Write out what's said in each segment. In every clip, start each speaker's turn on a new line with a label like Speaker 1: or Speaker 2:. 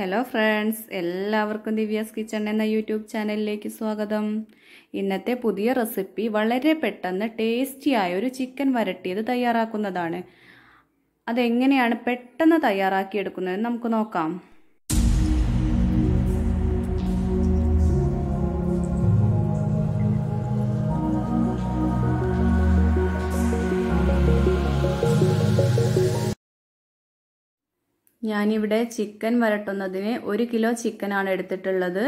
Speaker 1: Hello friends എല്ലാവർക്കും Divya's kitchen എന്ന YouTube ചാനലിലേക്ക് സ്വാഗതം. ഇന്നത്തെ പുതിയ റെസിപ്പി വളരെ പെട്ടെന്ന് ടേസ്റ്റിയായ ഒരു ചിക്കൻ വരട്ടിയത് തയ്യാറാക്കുന്നതാണ്. അതെങ്ങനെയാണ് പെട്ടെന്ന് തയ്യാറാക്കിയെടുക്കുന്നത് നമുക്ക് നോക്കാം. ഞാനിവിടെ ചിക്കൻ വരട്ടുന്നതിന് ഒരു കിലോ ചിക്കനാണ് എടുത്തിട്ടുള്ളത്.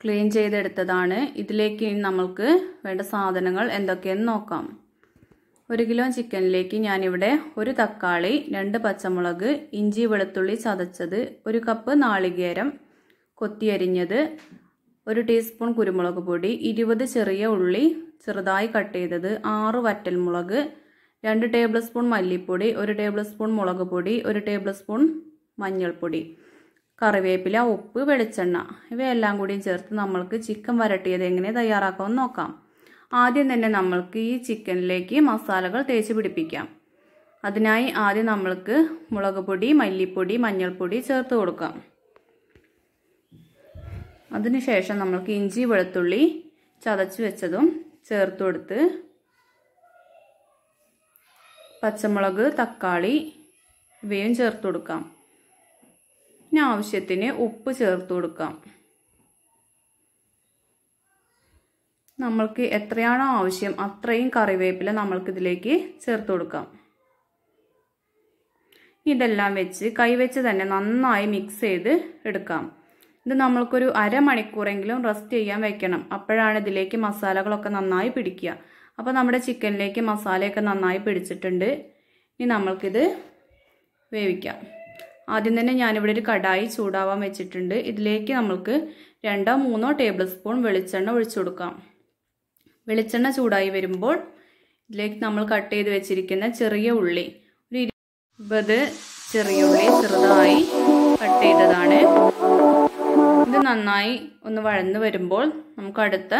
Speaker 1: ക്ലീൻ ചെയ്തെടുത്തതാണ്. ഇതിലേക്ക് നമ്മൾക്ക് വേണ്ട സാധനങ്ങൾ എന്തൊക്കെയെന്ന് നോക്കാം. ഒരു കിലോ ചിക്കനിലേക്ക് ഞാനിവിടെ ഒരു തക്കാളി രണ്ട് പച്ചമുളക് ഇഞ്ചി വെളുത്തുള്ളി ചതച്ചത് ഒരു കപ്പ് നാളികേരം കൊത്തിയരിഞ്ഞത് ഒരു ടീസ്പൂൺ കുരുമുളക് പൊടി ഇരുപത് ചെറിയ ഉള്ളി ചെറുതായി കട്ട് ചെയ്തത് ആറ് വറ്റൽമുളക് രണ്ട് ടേബിൾ സ്പൂൺ മല്ലിപ്പൊടി ഒരു ടേബിൾ സ്പൂൺ മുളക് പൊടി ഒരു ടേബിൾ സ്പൂൺ മഞ്ഞൾപ്പൊടി കറിവേപ്പില ഉപ്പ് വെളിച്ചെണ്ണ. ഇവയെല്ലാം കൂടി ചേർത്ത് നമ്മൾക്ക് ചിക്കൻ വരട്ടിയത് എങ്ങനെ തയ്യാറാക്കാമെന്ന് നോക്കാം. ആദ്യം തന്നെ നമ്മൾക്ക് ഈ ചിക്കനിലേക്ക് മസാലകൾ തേച്ച് പിടിപ്പിക്കാം. അതിനായി ആദ്യം നമ്മൾക്ക് മുളക് പൊടി മല്ലിപ്പൊടി മഞ്ഞൾപ്പൊടി ചേർത്ത് കൊടുക്കാം. അതിനുശേഷം നമ്മൾക്ക് ഇഞ്ചി വെളുത്തുള്ളി ചതച്ച് വെച്ചതും ചേർത്ത് കൊടുത്ത് പച്ചമുളക് തക്കാളി ഇവയും ചേർത്ത് കൊടുക്കാം. ഇനി ആവശ്യത്തിന് ഉപ്പ് ചേർത്ത് കൊടുക്കാം. നമ്മൾക്ക് എത്രയാണോ ആവശ്യം അത്രയും കറിവേപ്പില നമ്മൾക്ക് ഇതിലേക്ക് ചേർത്ത് കൊടുക്കാം. ഇതെല്ലാം വെച്ച് കൈവച്ച് തന്നെ നന്നായി മിക്സ് ചെയ്ത് എടുക്കാം. ഇത് നമ്മൾക്കൊരു അരമണിക്കൂറെങ്കിലും റെസ്റ്റ് ചെയ്യാൻ വെക്കണം. അപ്പോഴാണ് ഇതിലേക്ക് മസാലകളൊക്കെ നന്നായി പിടിക്കുക. അപ്പോൾ നമ്മുടെ ചിക്കനിലേക്ക് മസാലയൊക്കെ നന്നായി പിടിച്ചിട്ടുണ്ട്. ഇനി നമ്മൾക്കിത് വേവിക്കാം. ആദ്യം തന്നെ ഞാനിവിടെ ഒരു കടായി ചൂടാവാൻ വെച്ചിട്ടുണ്ട്. ഇതിലേക്ക് നമ്മൾക്ക് രണ്ടോ മൂന്നോ ടേബിൾ സ്പൂൺ വെളിച്ചെണ്ണ ഒഴിച്ചു കൊടുക്കാം. വെളിച്ചെണ്ണ ചൂടായി വരുമ്പോൾ ഇതിലേക്ക് നമ്മൾ കട്ട് ചെയ്ത് വെച്ചിരിക്കുന്ന ചെറിയ ഉള്ളി ഒരു ഇരുപത് ചെറിയ ഉള്ളി ചെറുതായി കട്ട് ചെയ്തതാണ്. ഇത് നന്നായി ഒന്ന് വഴന്ന് വരുമ്പോൾ നമുക്ക് അടുത്ത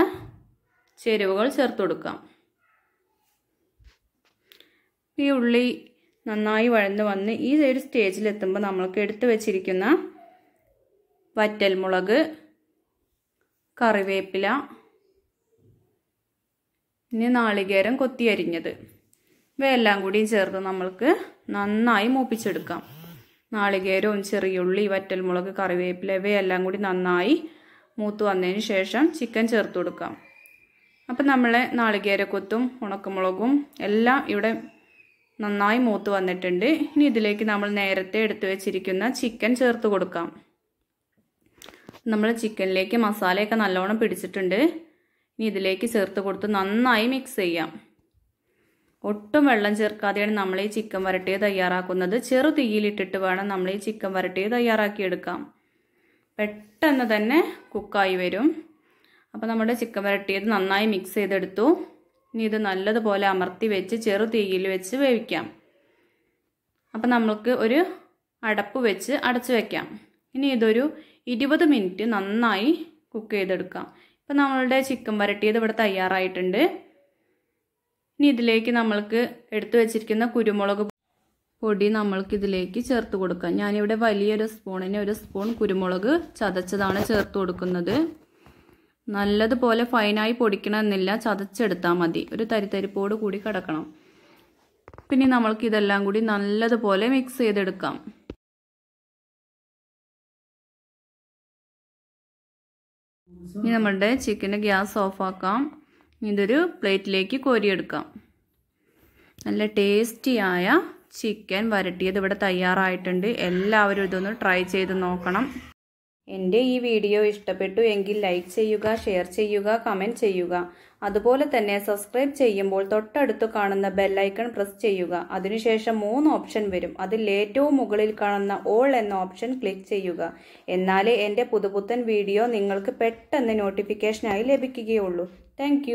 Speaker 1: ചേരുവകൾ ചേർത്ത് കൊടുക്കാം. ഈ ഉള്ളി നന്നായി വഴന്ന് വന്ന് ഈ ഒരു സ്റ്റേജിൽ എത്തുമ്പോൾ നമ്മൾക്ക് എടുത്തു വച്ചിരിക്കുന്ന വറ്റൽമുളക് കറിവേപ്പില ഇനി നാളികേരം കൊത്തിയരിഞ്ഞത് ഇവയെല്ലാം കൂടിയും ചേർത്ത് നമ്മൾക്ക് നന്നായി മൂപ്പിച്ചെടുക്കാം. നാളികേരവും ചെറിയുള്ളി വറ്റൽമുളക് കറിവേപ്പില ഇവയെല്ലാം കൂടി നന്നായി മൂത്ത് വന്നതിന് ശേഷം ചിക്കൻ ചേർത്ത് കൊടുക്കാം. അപ്പം നമ്മളെ നാളികേരക്കൊത്തും ഉണക്കമുളകും എല്ലാം ഇവിടെ നന്നായി മൂത്ത് വന്നിട്ടുണ്ട്. ഇനി ഇതിലേക്ക് നമ്മൾ നേരത്തെ എടുത്തു വെച്ചിരിക്കുന്ന ചിക്കൻ ചേർത്ത് കൊടുക്കാം. നമ്മൾ ചിക്കനിലേക്ക് മസാലയൊക്കെ നല്ലോണം പിടിച്ചിട്ടുണ്ട്. ഇനി ഇതിലേക്ക് ചേർത്ത് കൊടുത്ത് നന്നായി മിക്സ് ചെയ്യാം. ഒട്ടും വെള്ളം ചേർക്കാതെയാണ് നമ്മൾ ഈ ചിക്കൻ വരട്ടിയെ തയ്യാറാക്കുന്നത്. ചെറു തീയിലിട്ടിട്ട് വേണം നമ്മൾ ഈ ചിക്കൻ വരട്ടിയെ തയ്യാറാക്കിയെടുക്കാം. പെട്ടെന്ന് തന്നെ കുക്കായി വരും. അപ്പോൾ നമ്മുടെ ചിക്കൻ വരട്ടിയത് നന്നായി മിക്സ് ചെയ്തെടുത്തു. ഇനി ഇത് നല്ലതുപോലെ അമർത്തി വെച്ച് ചെറു തീയിൽ വെച്ച് വേവിക്കാം. അപ്പം നമ്മൾക്ക് ഒരു അടപ്പ് വെച്ച് അടച്ചു വയ്ക്കാം ഇനി ഇതൊരു ഇരുപത് മിനിറ്റ് നന്നായി കുക്ക് ചെയ്തെടുക്കാം. ഇപ്പം നമ്മളുടെ ചിക്കൻ വരട്ടിയത് ഇവിടെ തയ്യാറായിട്ടുണ്ട്. ഇനി ഇതിലേക്ക് നമ്മൾക്ക് എടുത്തു വെച്ചിരിക്കുന്ന കുരുമുളക് പൊടി നമ്മൾക്ക് ഇതിലേക്ക് ചേർത്ത് കൊടുക്കാം. ഞാനിവിടെ വലിയൊരു സ്പൂണിന് ഒരു സ്പൂൺ കുരുമുളക് ചതച്ചതാണ് ചേർത്ത് കൊടുക്കുന്നത്. നല്ലതുപോലെ ഫൈനായി പൊടിക്കണമെന്നില്ല. ചതച്ചെടുത്താൽ മതി. ഒരു തരിത്തരിപ്പോട് കൂടി കിടക്കണം. പിന്നെ നമ്മൾക്ക് ഇതെല്ലാം കൂടി നല്ലതുപോലെ മിക്സ് ചെയ്തെടുക്കാം. ഇനി നമ്മളുടെ ചിക്കന്റെ ഗ്യാസ് ഓഫാക്കാം ഇതൊരു പ്ലേറ്റിലേക്ക് കോരിയെടുക്കാം. നല്ല ടേസ്റ്റിയായ ചിക്കൻ വരട്ടിയത് ഇവിടെ തയ്യാറായിട്ടുണ്ട്. എല്ലാവരും ഇതൊന്ന് ട്രൈ ചെയ്ത് നോക്കണം. എന്റെ ഈ വീഡിയോ ഇഷ്ടപ്പെട്ടു എങ്കിൽ ലൈക്ക് ചെയ്യുക ഷെയർ ചെയ്യുക കമന്റ് ചെയ്യുക. അതുപോലെ തന്നെ സബ്സ്ക്രൈബ് ചെയ്യുമ്പോൾ തൊട്ടടുത്ത് കാണുന്ന ബെല്ലൈക്കൺ പ്രസ് ചെയ്യുക. അതിനുശേഷം മൂന്ന് ഓപ്ഷൻ വരും. അതിൽ ഏറ്റവും മുകളിൽ കാണുന്ന ഓൾ എന്ന ഓപ്ഷൻ ക്ലിക്ക് ചെയ്യുക. എന്നാലേ എന്റെ പുതുപുത്തൻ വീഡിയോ നിങ്ങൾക്ക് പെട്ടെന്ന് നോട്ടിഫിക്കേഷനായി ലഭിക്കുകയുള്ളൂ. താങ്ക്